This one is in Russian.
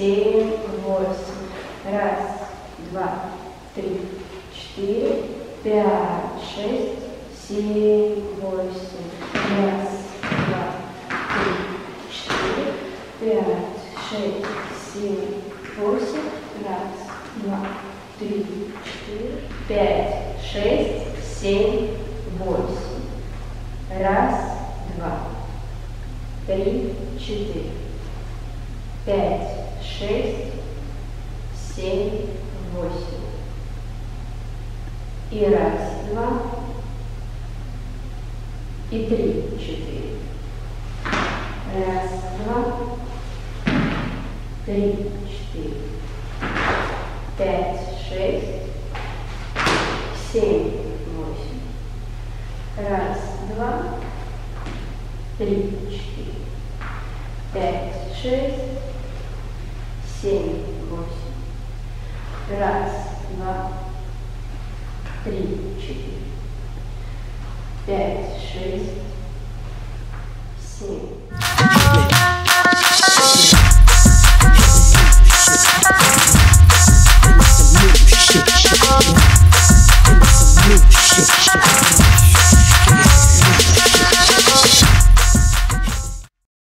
семь, восемь. Раз, два, три, четыре, пять, шесть, семь, восемь. Раз, два, три, четыре, пять, шесть, семь, восемь. Раз, два, три, четыре, пять, шесть, семь, восемь. Раз, два, три, четыре пять, шесть, семь, восемь. И раз, два, и три, четыре. Раз, два, три, четыре. Пять, шесть, семь, восемь. Раз, два, три, четыре. Пять, шесть, семь, восемь. Раз, два, три, четыре. Пять, шесть, семь.